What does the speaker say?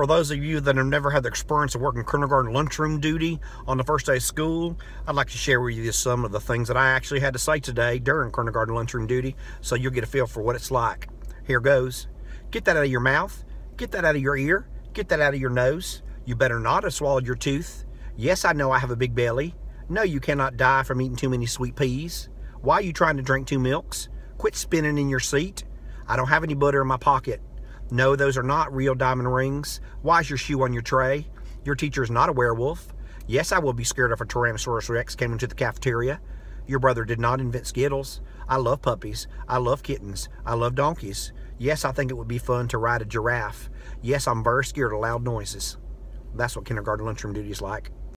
for those of you that have never had the experience of working kindergarten lunchroom duty on the first day of school, I'd like to share with you some of the things that I actually had to say today during kindergarten lunchroom duty so you'll get a feel for what it's like. Here goes. Get that out of your mouth. Get that out of your ear. Get that out of your nose. You better not have swallowed your tooth. Yes, I know I have a big belly. No, you cannot die from eating too many sweet peas. Why are you trying to drink two milks? Quit spinning in your seat. I don't have any butter in my pocket. No, those are not real diamond rings. Why is your shoe on your tray? Your teacher is not a werewolf. Yes, I will be scared if a Tyrannosaurus Rex came into the cafeteria. Your brother did not invent Skittles. I love puppies. I love kittens. I love donkeys. Yes, I think it would be fun to ride a giraffe. Yes, I'm very scared of loud noises. That's what kindergarten lunchroom duty is like.